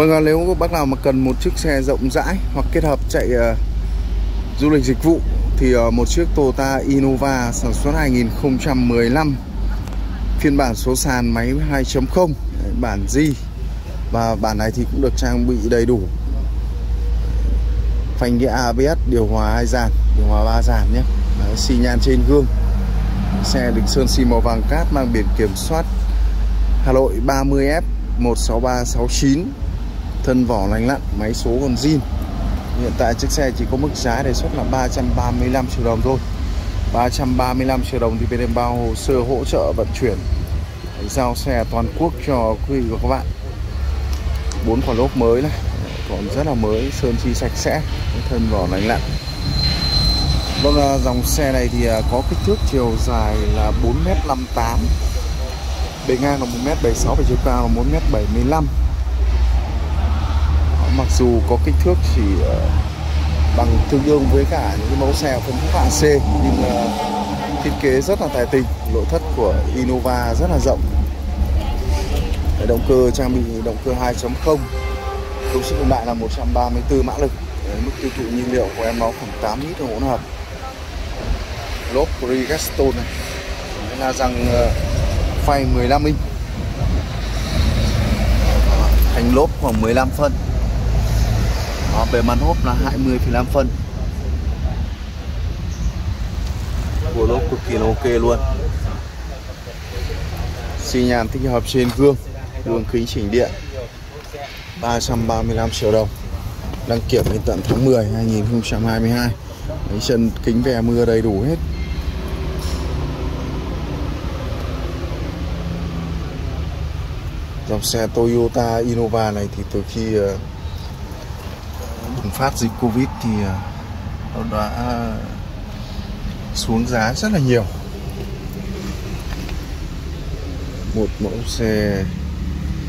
Vâng, nếu bác nào mà cần một chiếc xe rộng rãi hoặc kết hợp chạy uh, du lịch dịch vụ thì uh, một chiếc Toyota Innova sản xuất 2015 phiên bản số sàn máy 2.0 bản G và bản này thì cũng được trang bị đầy đủ. Phanh đĩa ABS điều hòa hai dàn điều hòa ba dàn nhé. Đấy, xi nhan trên gương. Xe được sơn xi màu vàng cát mang biển kiểm soát Hà Nội 30F 16369 thân vỏ lành lặn, máy số còn zin. Hiện tại chiếc xe chỉ có mức giá đề xuất là 335 triệu đồng thôi. 335 triệu đồng thì bên em bao hồ sơ hỗ trợ vận chuyển. Giao xe toàn quốc cho quý vị và các bạn. Bốn quả lốp mới này, còn rất là mới, sơn chi sạch sẽ, thân vỏ lành lặn. Vâng à, dòng xe này thì à, có kích thước chiều dài là 4m58 bề ngang là 1m76 và chiều cao là 1m75 mặc dù có kích thước chỉ ờ, bằng tương đương với cả những cái mẫu xe phân khúc hạng C, nhưng ờ, thiết kế rất là tài tình, nội thất của Innova rất là rộng. Động cơ trang bị, động cơ 2.0 công suất hiện đại là 134 mã lực mức tiêu thụ nhiên liệu của em nó khoảng 8 lít hỗn hợp. Lốp Bridgestone này Đấy là rằng ờ, phay 15 inch. Thành lốp khoảng 15 phân. Đó, bề mặt hốp là 20,5 phân. Của lốp cực kỳ là ok luôn. Xi nhan tích hợp trên gương gương kính chỉnh điện 335 triệu đồng. Đăng kiểm đến tận tháng 10 2022 Đấy, chân kính vè mưa đầy đủ hết. Dòng xe Toyota Innova này thì từ khi uh, bùng phát dịch Covid thì à, nó đã xuống giá rất là nhiều. Một mẫu xe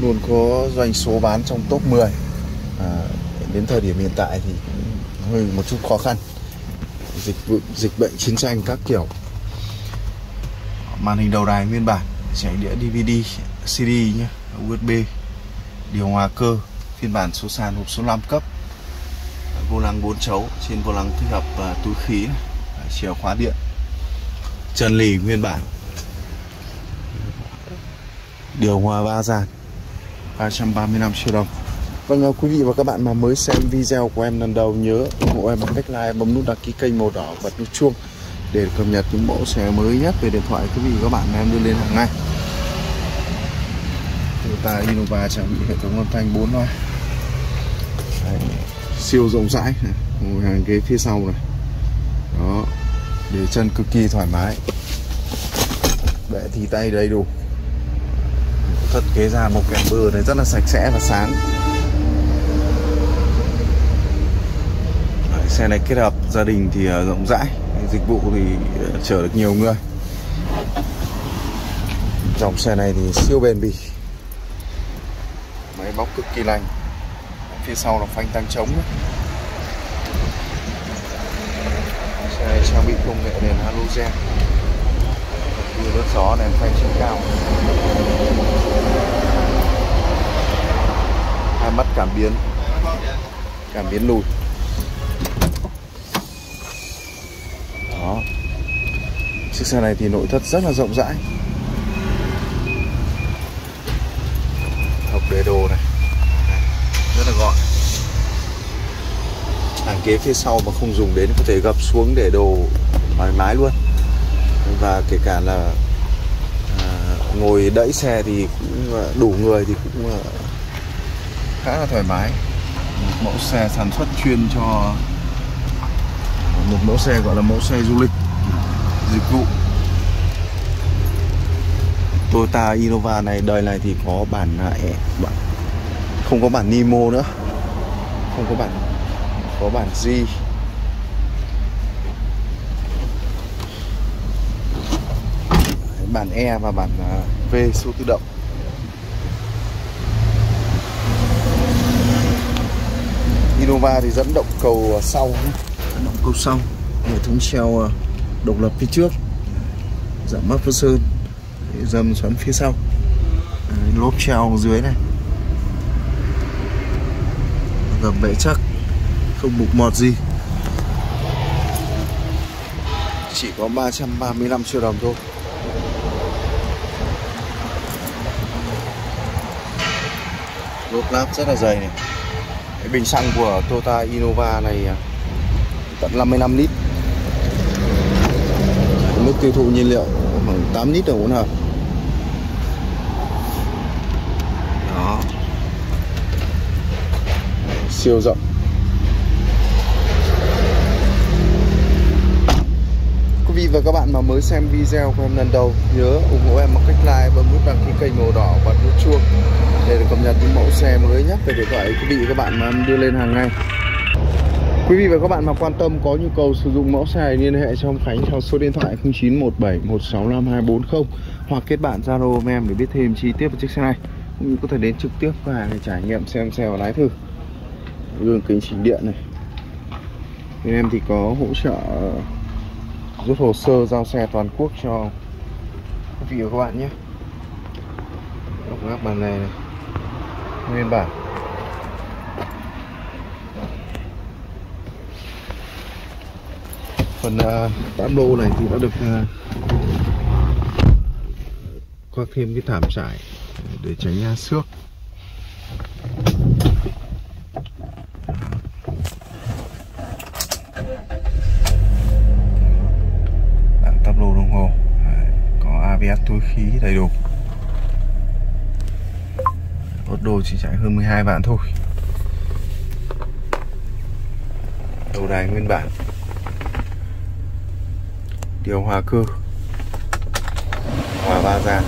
luôn có doanh số bán trong top 10 à, đến thời điểm hiện tại thì cũng hơi một chút khó khăn. Dịch dịch bệnh chiến tranh các kiểu. Màn hình đầu đài nguyên bản chạy đĩa DVD CD nhé USB điều hòa cơ phiên bản số sàn hộp số 5 cấp vô lăng 4 chấu trên vô lăng tích hợp uh, túi khí à, chìa khóa điện chân lì nguyên bản. Điều hòa ba dàn 335 triệu đồng. Vâng à, quý vị và các bạn mà mới xem video của em lần đầu nhớ ủng hộ em bằng cách like bấm nút đăng ký kênh màu đỏ bật nút chuông để cập nhật những mẫu xe mới nhất về điện thoại quý vị và các bạn em đưa lên hàng ngày. Toyota Innova trang bị hệ thống âm thanh 4 loa siêu rộng rãi ngồi hàng ghế phía sau này. Đó để chân cực kỳ thoải mái. Bệ thì tay đầy đủ. Thật ghế ra một kèm bừa này rất là sạch sẽ và sáng. Đấy, xe này kết hợp gia đình thì à, rộng rãi dịch vụ thì à, chở được nhiều người. Dòng xe này thì siêu bền bỉ. Máy móc cực kỳ lành phía sau là phanh tăng trống xe này trang bị công nghệ đèn halogen. Như nước gió, đèn phanh trên cao. Hai mắt cảm biến. Cảm biến lùi. Đó. Chiếc xe này thì nội thất rất là rộng rãi. Hộc để đồ này rất là gọn. Hàng ghế phía sau mà không dùng đến có thể gập xuống để đồ thoải mái luôn. Và kể cả là à, ngồi đẩy xe thì cũng à, đủ người thì cũng à, khá là thoải mái. Một mẫu xe sản xuất chuyên cho một mẫu xe gọi là mẫu xe du lịch dịch vụ. Toyota Innova này đời này thì có bản e bản không có bản Nemo nữa. Không có bản có bản G. Bản E và bản à, V số tự động. Innova thì dẫn động cầu à, sau. Dẫn động cầu sau. Hệ thống treo à, độc lập phía trước. Giảm mất phân sơn dầm xoắn phía sau. Lốp treo dưới này gầm bệ chắc. Không mục mọt gì. Chỉ có 335 triệu đồng thôi. Lốp láp rất là dày này. Cái bình xăng của Toyota Innova này à, tận 55 lít. Mức tiêu thụ nhiên liệu khoảng 8 lít đồng hỗn hợp đó siêu rộng. Quý vị và các bạn mà mới xem video của em lần đầu, nhớ ủng hộ em bằng cách like bấm nút đăng ký kênh màu đỏ và nút chuông để được cập nhật những mẫu xe mới nhất về điện thoại quý vị và các bạn mà em đưa lên hàng ngày. Quý vị và các bạn mà quan tâm có nhu cầu sử dụng mẫu xe này liên hệ cho ông Khánh theo số điện thoại 0917165240 hoặc kết bạn Zalo em để biết thêm chi tiết về chiếc xe này. Cũng như có thể đến trực tiếp và để trải nghiệm xem xe và lái thử gương kính chỉnh điện này. Bên em thì có hỗ trợ rút hồ sơ giao xe toàn quốc cho quý vị và các bạn nhé. Các bàn này, này. Nguyên bản. Phần uh, lô này thì đã được à, uh, khoác thêm cái thảm trải để tránh nha xước bảng tắp lô đồng hồ có ABS túi khí đầy đủ. Ốt đồ chỉ chạy hơn 12 vạn thôi. Đầu đài nguyên bản. Điều hòa cơ. Hòa ba gian.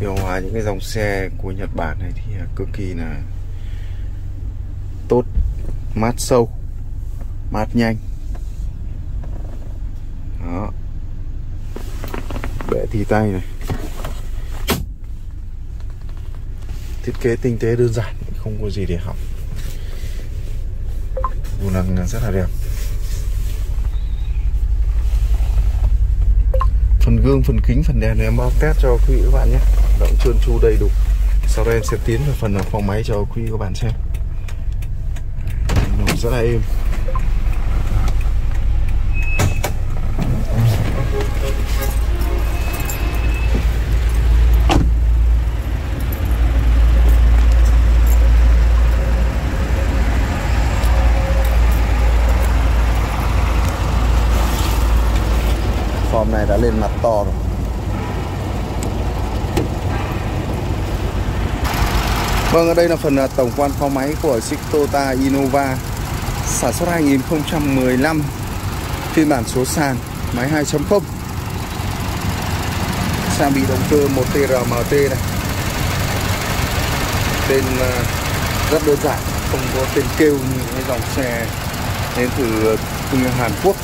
Điều hòa những cái dòng xe của Nhật Bản này thì à, cực kỳ là tốt. Mát sâu. Mát nhanh đó tì thì tay này. Thiết kế tinh tế đơn giản, không có gì để hỏng. Vô năng rất là đẹp. Phần gương, phần kính, phần đèn này em bao test cho quý vị các bạn nhé. Động trơn tru đầy đủ. Sau đây em sẽ tiến vào phần phòng máy cho quý vị các bạn xem. Rất là êm. Form này đã lên mặt to rồi. Vâng, ở đây là phần à, tổng quan kho máy của chiếc Toyota Innova. Sản xuất 2015 phiên bản số sàn máy 2.0 trang bị động cơ 1TRMT này. Tên à, rất đơn giản không có tên kêu như cái dòng xe đến từ à, Hàn Quốc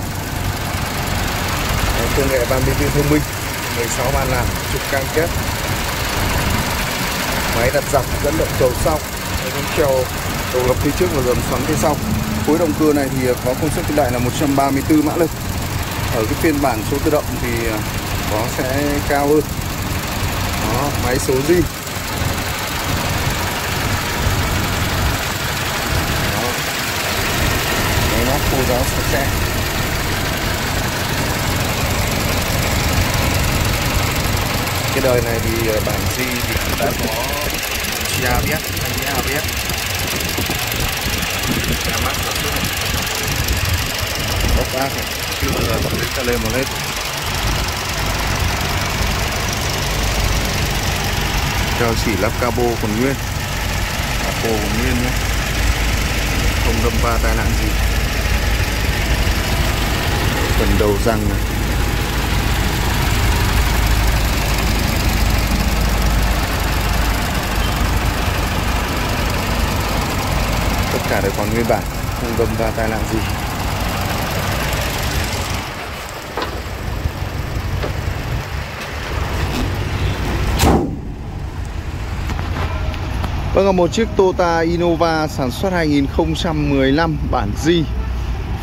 công nghệ van bí thông minh. 16 van làm trục cam kết. Máy đặt dọc, dẫn động cầu sau. Con treo đầu gập phía trước và dầm xoắn phía sau. Khối động cơ này thì có công suất đại là 134 mã lực. Ở cái phiên bản số tự động thì à, có sẽ cao hơn. Đó, máy số di máy móc khô giáo sạch sẽ. Cái đời này thì ờ, bản di thì cũng đã có chia biết anh nhé biết ra mắt rồi bốc ác này. Chưa bao giờ bật lên lên một hết. Cho chỉ lắp cabo còn nguyên. Cabo còn nguyên nhé. Không đâm va tai nạn gì. Phần đầu răng này. Cả đều còn nguyên bản. Không đâm ra tai nạn gì. Vâng là một chiếc Toyota Innova sản xuất 2015 bản G,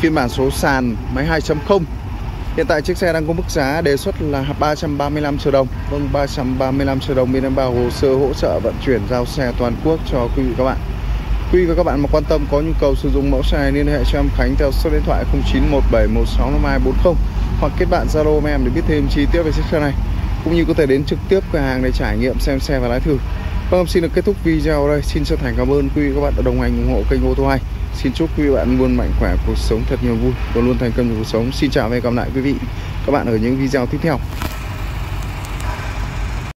Phiên bản số sàn, máy 2.0 Hiện tại chiếc xe đang có mức giá đề xuất là 335 triệu đồng. Vâng 335 triệu đồng bên em bao hồ sơ hỗ trợ vận chuyển giao xe toàn quốc cho quý vị các bạn. Quý và các bạn mà quan tâm có nhu cầu sử dụng mẫu xe này liên hệ cho em Khánh theo số điện thoại 0917165240 hoặc kết bạn Zalo em để biết thêm chi tiết về chiếc xe này cũng như có thể đến trực tiếp cửa hàng để trải nghiệm xem xe và lái thử. Vâng, xin được kết thúc video ở đây. Xin chân thành cảm ơn quý vị các bạn đã đồng hành ủng hộ kênh ô tô hay. Xin chúc quý vị bạn luôn mạnh khỏe, cuộc sống thật nhiều vui và luôn thành công trong cuộc sống. Xin chào và hẹn gặp lại quý vị các bạn ở những video tiếp theo.